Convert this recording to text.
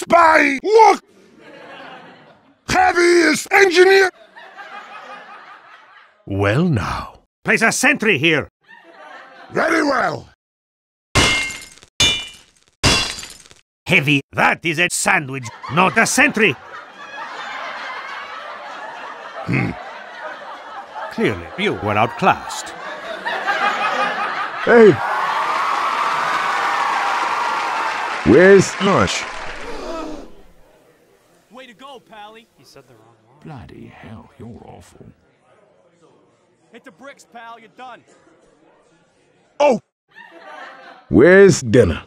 spy! Look! Heavy is engineer! Well now. Place a sentry here. Very well. Heavy, that is a sandwich, not a sentry. Hmm. Clearly, you were outclassed. Hey! Where's lunch? Way to go, Pally. He said the wrong one. Bloody hell, you're awful. Hit the bricks, pal. You're done. Oh! Where's dinner?